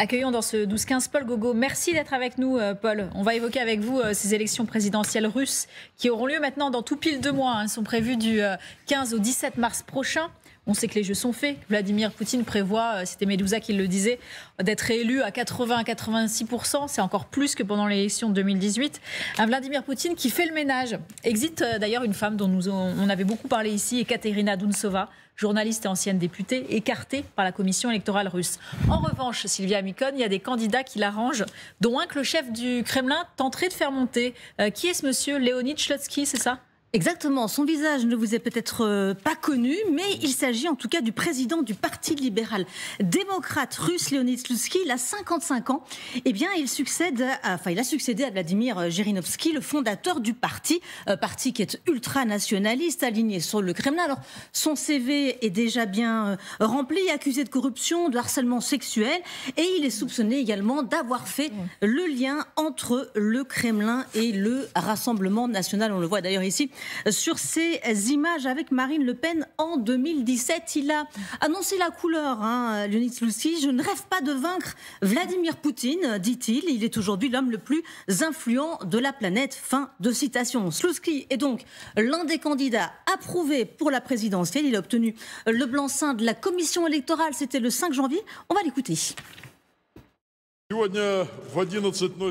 Accueillons dans ce 12-15 Paul Gogo. Merci d'être avec nous, euh, Paul. On va évoquer avec vous euh, ces élections présidentielles russes qui auront lieu maintenant dans tout pile deux mois. Elles hein. sont prévues du 15 euh, au 17 mars prochain. On sait que les jeux sont faits. Vladimir Poutine prévoit, c'était Medouza qui le disait, d'être élu à 80 86% C'est encore plus que pendant l'élection de 2018. Un Vladimir Poutine qui fait le ménage. Existe d'ailleurs une femme dont nous on avait beaucoup parlé ici, Ekaterina Dounsova, journaliste et ancienne députée, écartée par la commission électorale russe. En revanche, Sylvia Mikon, il y a des candidats qui l'arrangent, dont un que le chef du Kremlin tenterait de faire monter. Euh, qui est ce monsieur? Léonid Slutsky, c'est ça? Exactement. Son visage ne vous est peut-être euh, pas connu, mais il s'agit en tout cas du président du Parti libéral démocrate russe, Leonid Slutsky. Il a 55 ans. Eh bien, il succède, enfin, il a succédé à Vladimir Zhirinovsky, le fondateur du parti, euh, parti qui est ultra-nationaliste, aligné sur le Kremlin. Alors, son CV est déjà bien euh, rempli, accusé de corruption, de harcèlement sexuel, et il est soupçonné également d'avoir fait le lien entre le Kremlin et le Rassemblement national. On le voit d'ailleurs ici sur ces images avec Marine Le Pen en 2017. Il a annoncé la couleur, hein, Leonid Slutsky. Je ne rêve pas de vaincre Vladimir Poutine, dit-il. Il est aujourd'hui l'homme le plus influent de la planète. Fin de citation. Slutsky est donc l'un des candidats approuvés pour la présidentielle. Il a obtenu le blanc-seing de la commission électorale. C'était le 5 janvier. On va l'écouter.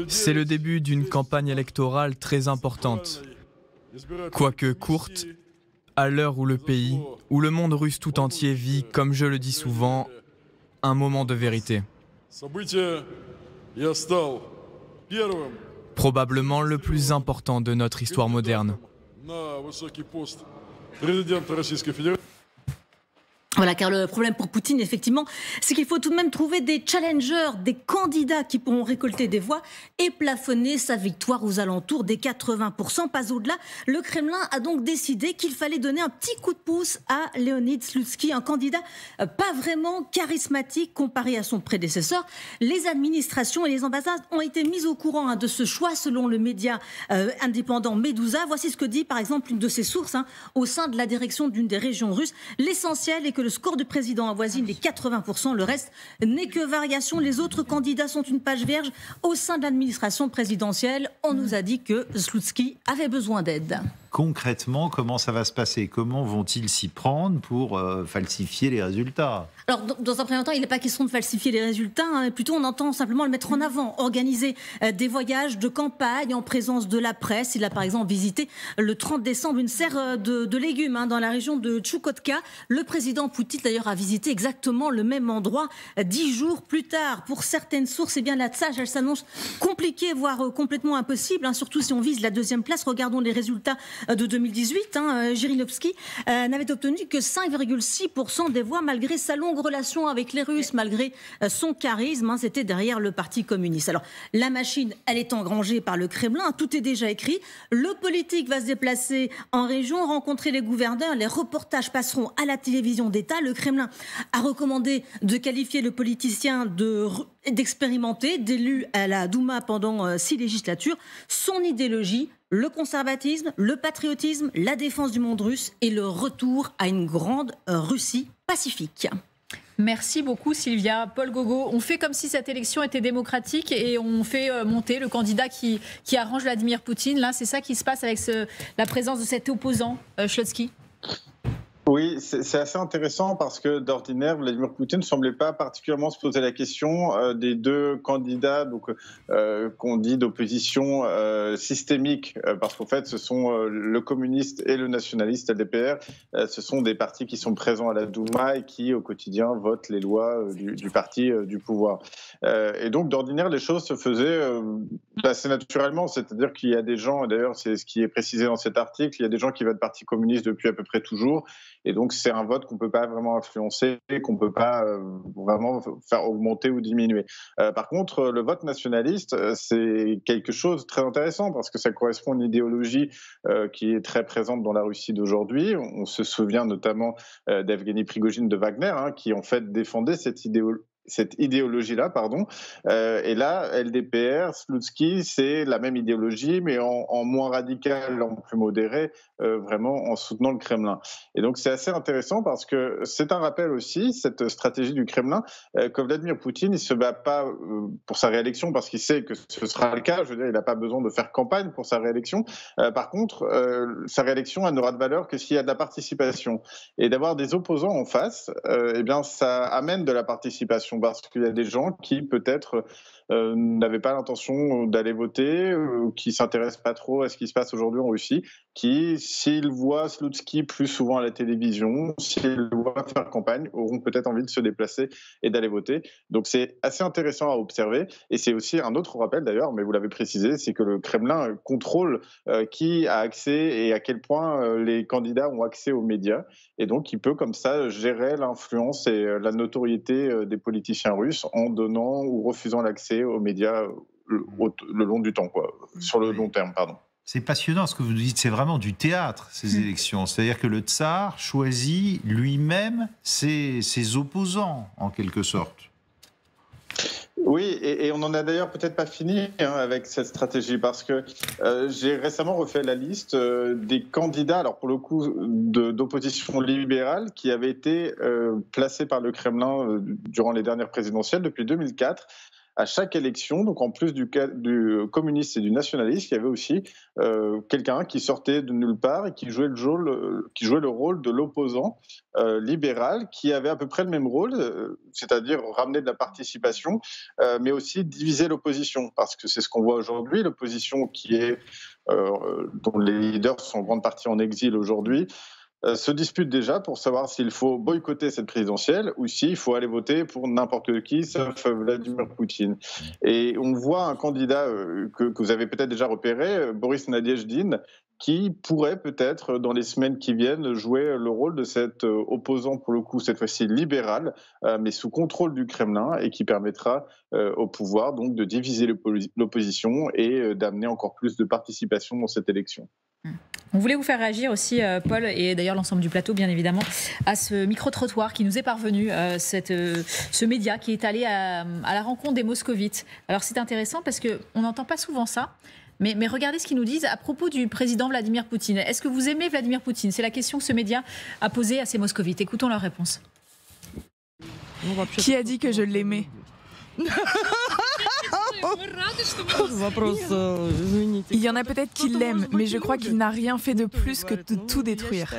C'est le début d'une campagne électorale très importante. Quoique courte, à l'heure où le pays, où le monde russe tout entier vit, comme je le dis souvent, un moment de vérité. Probablement le plus important de notre histoire moderne. Voilà, car le problème pour Poutine, effectivement, c'est qu'il faut tout de même trouver des challengers, des candidats qui pourront récolter des voix et plafonner sa victoire aux alentours des 80%, pas au-delà. Le Kremlin a donc décidé qu'il fallait donner un petit coup de pouce à Leonid Slutsky, un candidat euh, pas vraiment charismatique comparé à son prédécesseur. Les administrations et les ambassades ont été mises au courant hein, de ce choix selon le média euh, indépendant Medusa. Voici ce que dit par exemple une de ses sources hein, au sein de la direction d'une des régions russes. L'essentiel est que le score du président avoisine les 80%. Le reste n'est que variation. Les autres candidats sont une page vierge. Au sein de l'administration présidentielle, on nous a dit que Slutsky avait besoin d'aide concrètement, comment ça va se passer? Comment vont-ils s'y prendre pour euh, falsifier les résultats? Alors, dans un premier temps, il n'est pas question de falsifier les résultats, hein, plutôt on entend simplement le mettre en avant, organiser euh, des voyages de campagne en présence de la presse. Il a par exemple visité le 30 décembre une serre euh, de, légumes hein, dans la région de Tchoukotka. Le président Poutine d'ailleurs a visité exactement le même endroit dix jours plus tard. Pour certaines sources, eh bien la tâche, elle s'annonce compliquée, voire complètement impossible, hein, surtout si on vise la deuxième place. Regardons les résultats de 2018, hein, euh, euh, n'avait obtenu que 5,6% des voix malgré sa longue relation avec les Russes, malgré euh, son charisme. Hein, C'était derrière le Parti communiste. Alors, la machine, elle est engrangée par le Kremlin. Tout est déjà écrit. Le politique va se déplacer en région, rencontrer les gouverneurs. Les reportages passeront à la télévision d'État. Le Kremlin a recommandé de qualifier le politicien de d'expérimenter, d'élu à la Douma pendant six législatures. Son idéologie, le conservatisme, le patriotisme, la défense du monde russe et le retour à une grande Russie pacifique. Merci beaucoup Sylvia. Paul Gogo, on fait comme si cette élection était démocratique et on fait euh, monter le candidat qui, arrange Vladimir Poutine. Là, c'est ça qui se passe avec la présence de cet opposant, euh, oui, c'est assez intéressant parce que d'ordinaire, Vladimir Poutine ne semblait pas particulièrement se poser la question euh, des deux candidats donc euh, qu'on dit d'opposition euh, systémique, parce qu'en fait, ce sont le communiste et le nationaliste LDPR. ce sont des partis qui sont présents à la Douma et qui, au quotidien, votent les lois du, du parti du pouvoir. et donc, d'ordinaire, les choses se faisaient assez naturellement, c'est-à-dire qu'il y a des gens, d'ailleurs, c'est ce qui est précisé dans cet article, il y a des gens qui votent Parti communiste depuis à peu près toujours et donc, c'est un vote qu'on ne peut pas vraiment influencer, qu'on ne peut pas euh, vraiment faire augmenter ou diminuer. Euh, par contre, le vote nationaliste, euh, c'est quelque chose de très intéressant parce que ça correspond à une idéologie qui est très présente dans la Russie d'aujourd'hui. On se souvient notamment d'Evgeny Prigogine de Wagner, hein, qui en fait défendait cette idéologie cette idéologie-là, pardon. Euh, et là, LDPR, Slutsky, c'est la même idéologie, mais en, moins radical, en plus modéré, euh, vraiment en soutenant le Kremlin. Et donc c'est assez intéressant parce que c'est un rappel aussi, cette stratégie du Kremlin, euh, que Vladimir Poutine, il se bat pas pour sa réélection parce qu'il sait que ce sera le cas. Je veux dire, il n'a pas besoin de faire campagne pour sa réélection. par contre, sa réélection, elle n'aura de valeur que s'il y a de la participation. Et d'avoir des opposants en face, eh bien, ça amène de la participation parce qu'il y a des gens qui peut-être euh, n'avaient pas l'intention d'aller voter, euh, qui s'intéressent pas trop à ce qui se passe aujourd'hui en Russie, qui, s'ils voient Slutsky plus souvent à la télévision, s'ils voient faire campagne, auront peut-être envie de se déplacer et d'aller voter. Donc c'est assez intéressant à observer. Et c'est aussi un autre rappel d'ailleurs, mais vous l'avez précisé, c'est que le Kremlin contrôle euh, qui a accès et à quel point les candidats ont accès aux médias. Et donc il peut comme ça gérer l'influence et la notoriété des politiciens russes en donnant ou refusant l'accès aux médias le, long du temps, quoi, sur le long terme, pardon. C'est passionnant ce que vous dites, c'est vraiment du théâtre, ces hmm. élections. C'est-à-dire que le tsar choisit lui-même ses, ses, opposants, en quelque sorte. Oui, et, on n'en a d'ailleurs peut-être pas fini hein, avec cette stratégie, parce que euh, j'ai récemment refait la liste euh, des candidats, alors pour le coup d'opposition libérale, qui avaient été euh, placés par le Kremlin durant les dernières présidentielles depuis 2004 à chaque élection, donc en plus du, du communiste et du nationaliste, il y avait aussi euh, quelqu'un qui sortait de nulle part et qui jouait le, rôle, qui jouait le rôle de l'opposant euh, libéral, qui avait à peu près le même rôle, euh, c'est-à-dire ramener de la participation, mais aussi diviser l'opposition, parce que c'est ce qu'on voit aujourd'hui, l'opposition qui est dont les leaders sont en grande partie en exil aujourd'hui, euh, se disputent déjà pour savoir s'il faut boycotter cette présidentielle ou s'il faut aller voter pour n'importe qui, sauf Vladimir Poutine. Et on voit un candidat euh, que, vous avez peut-être déjà repéré, euh, Boris Nadiejdin, qui pourrait peut-être, dans les semaines qui viennent, jouer le rôle de cet opposant, pour le coup, cette fois-ci libéral, mais sous contrôle du Kremlin, et qui permettra au pouvoir donc de diviser l'opposition et d'amener encore plus de participation dans cette élection. Hmm. On voulait vous faire réagir aussi, euh, Paul, et d'ailleurs l'ensemble du plateau, bien évidemment, à ce micro-trottoir qui nous est parvenu, euh, cette, euh, ce média qui est allé à, la rencontre des moscovites. Alors c'est intéressant parce qu'on n'entend pas souvent ça. Mais, mais, regardez ce qu'ils nous disent à propos du président Vladimir Poutine. Est-ce que vous aimez Vladimir Poutine? C'est la question que ce média a posée à ces moscovites. Écoutons leur réponse. Qui a dit que je l'aimais? Il y en a peut-être qui l'aiment, mais je crois qu'il n'a rien fait de plus que de tout détruire.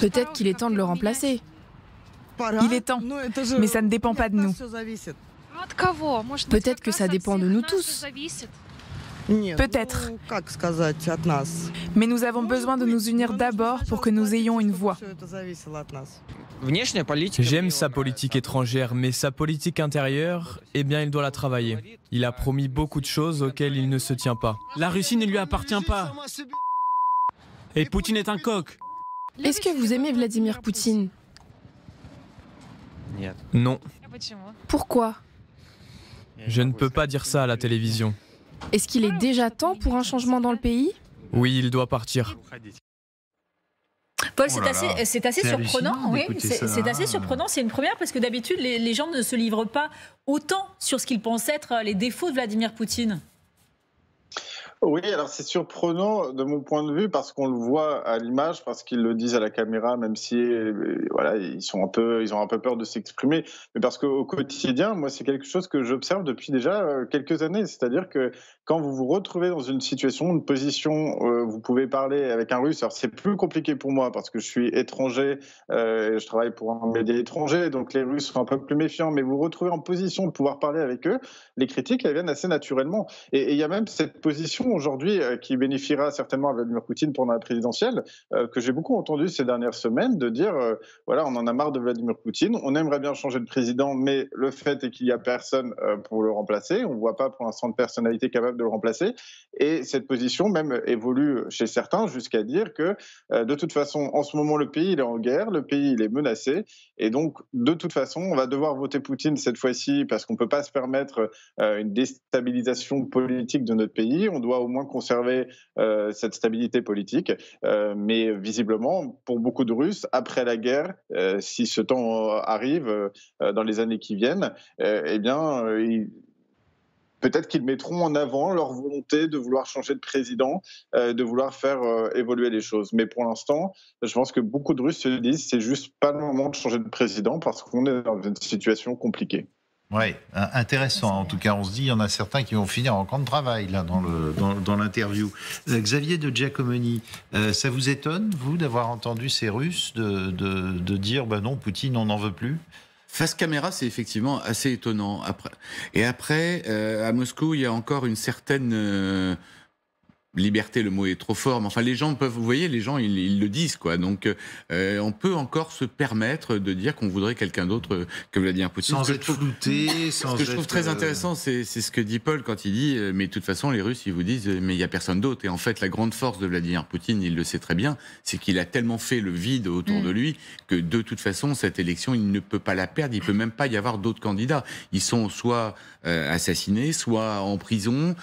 Peut-être qu'il est temps de le remplacer. Il est temps, mais ça ne dépend pas de nous. Peut-être que ça dépend de nous tous. Peut-être. Mais nous avons besoin de nous unir d'abord pour que nous ayons une voix. J'aime sa politique étrangère, mais sa politique intérieure, eh bien, il doit la travailler. Il a promis beaucoup de choses auxquelles il ne se tient pas. La Russie ne lui appartient pas. Et Poutine est un coq. Est-ce que vous aimez Vladimir Poutine? Non. Pourquoi? Je ne peux pas dire ça à la télévision. Est-ce qu'il est déjà temps pour un changement dans le pays? Oui, il doit partir. Paul, c'est oh assez, assez surprenant. Oui, c'est assez surprenant. C'est une première parce que d'habitude, les, les, gens ne se livrent pas autant sur ce qu'ils pensent être les défauts de Vladimir Poutine. Oui, alors c'est surprenant de mon point de vue parce qu'on le voit à l'image, parce qu'ils le disent à la caméra, même si euh, voilà, ils sont un peu, ils ont un peu peur de s'exprimer, mais parce qu'au quotidien, moi, c'est quelque chose que j'observe depuis déjà euh, quelques années. C'est-à-dire que quand vous vous retrouvez dans une situation, une position, euh, vous pouvez parler avec un Russe. Alors c'est plus compliqué pour moi parce que je suis étranger, et je travaille pour un média étranger, donc les Russes sont un peu plus méfiants. Mais vous vous retrouvez en position de pouvoir parler avec eux, les critiques elles viennent assez naturellement. Et il y a même cette position aujourd'hui euh, qui bénéficiera certainement à Vladimir Poutine pendant la présidentielle, euh, que j'ai beaucoup entendu ces dernières semaines, de dire euh, voilà, on en a marre de Vladimir Poutine, on aimerait bien changer de président, mais le fait est qu'il n'y a personne pour le remplacer. On ne voit pas pour l'instant de personnalité capable de le remplacer. Et cette position même évolue chez certains jusqu'à dire que de toute façon, en ce moment, le pays il est en guerre, le pays il est menacé, et donc de toute façon, on va devoir voter Poutine cette fois-ci parce qu'on ne peut pas se permettre une déstabilisation politique de notre pays. On doit au moins conserver cette stabilité politique. mais visiblement, pour beaucoup de Russes, après la guerre, si ce temps arrive dans les années qui viennent, eh bien, peut-être qu'ils mettront en avant leur volonté de vouloir changer de président, de vouloir faire évoluer les choses. Mais pour l'instant, je pense que beaucoup de Russes se disent c'est juste pas le moment de changer de président parce qu'on est dans une situation compliquée. Oui, intéressant. En tout cas, on se dit, il y en a certains qui vont finir en camp de travail, là, dans l'interview. Euh, Xavier de Giacomoni, euh, ça vous étonne, vous, d'avoir entendu ces Russes de, dire, ben non, Poutine, on n'en veut plus? Face caméra, c'est effectivement assez étonnant. Après, et après, euh, à Moscou, il y a encore une certaine liberté, le mot est trop fort, mais enfin les gens peuvent, vous voyez, les gens ils, le disent quoi. Donc euh, on peut encore se permettre de dire qu'on voudrait quelqu'un d'autre que Vladimir Poutine. Sans être flouté, sans Ce que je trouve très euh, intéressant, c'est ce que dit Paul quand il dit, euh, mais de toute façon les Russes ils vous disent, mais il y a personne d'autre. Et en fait la grande force de Vladimir Poutine, il le sait très bien, c'est qu'il a tellement fait le vide autour mm. de lui que de toute façon cette élection il ne peut pas la perdre. Il peut même pas y avoir d'autres candidats. Ils sont soit assassinés, soit en prison.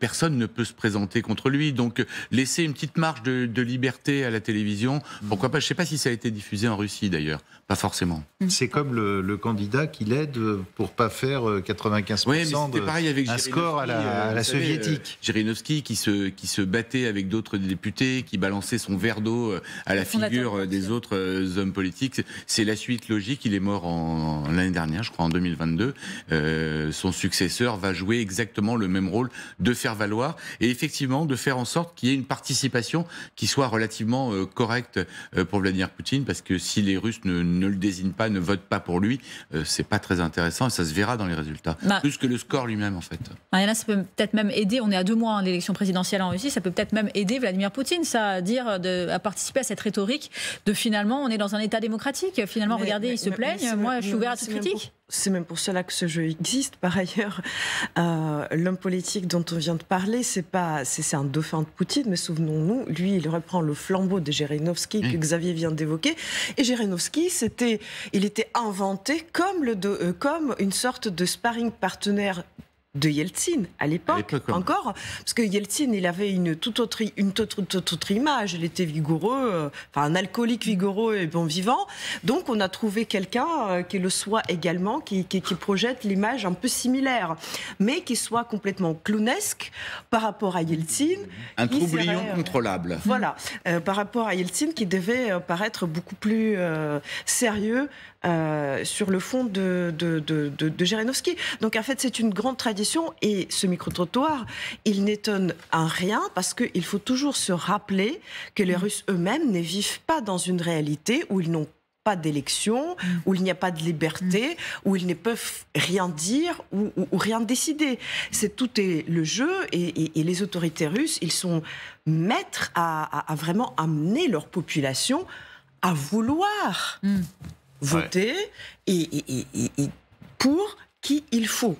personne ne peut se présenter contre lui. Donc laisser une petite marge de, liberté à la télévision, pourquoi pas Je ne sais pas si ça a été diffusé en Russie d'ailleurs, pas forcément. Mm. C'est comme le, candidat qui l'aide pour pas faire 95% oui, de pareil avec un score à la, euh, soviétique. Euh, qui se, qui se battait avec d'autres députés, qui balançait son verre d'eau euh, à la figure des autres hommes politiques. C'est la suite logique. Il est mort en, l'année dernière, je crois, en 2022. son successeur va jouer exactement le même rôle de faire valoir et effectivement de faire en sorte qu'il y ait une participation qui soit relativement euh, correcte euh, pour Vladimir Poutine, parce que si les Russes ne, le désignent pas, ne votent pas pour lui, euh, c'est pas très intéressant et ça se verra dans les résultats, bah. plus que le score lui-même en fait. Mariana, ça peut peut-être même aider. On est à deux mois de l'élection présidentielle en Russie, ça peut peut-être même aider Vladimir Poutine, ça, à dire, de, à participer à cette rhétorique de finalement on est dans un État démocratique. Finalement, regardez, ils se plaignent. Moi, je suis ouvert à toute critique. C'est même pour cela que ce jeu existe. Par ailleurs, euh, l'homme politique dont on vient de parler, c'est pas, c'est un dauphin de Poutine, mais souvenons-nous, lui, il reprend le flambeau de Jerinovski que Xavier vient d'évoquer. Et Jerinovski, c'était, il était inventé comme le, euh, comme une sorte de sparring partenaire de Yeltsin à l'époque encore, parce que Yeltsin il avait une toute autre une toute, autre image, il était vigoureux, euh, enfin un alcoolique vigoureux et bon vivant. Donc on a trouvé quelqu'un euh, qui le soit également, qui, qui, projette l'image un peu similaire, mais qui soit complètement clownesque par rapport à Yeltsin. Un troublion euh, contrôlable. Voilà, par rapport à Yeltsin qui devait paraître beaucoup plus sérieux euh, sur le fond de, de, de, Donc en fait, c'est une grande tradition et ce micro-trottoir, il n'étonne en rien parce qu'il faut toujours se rappeler que les mm. Russes eux-mêmes ne vivent pas dans une réalité où ils n'ont pas d'élection, mm. où il n'y a pas de liberté, mm. où ils ne peuvent rien dire ou, rien décider. C'est tout est le jeu et, les autorités russes, ils sont maîtres à, vraiment amener leur population à vouloir voter et, pour qui il faut.